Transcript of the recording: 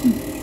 Hmm.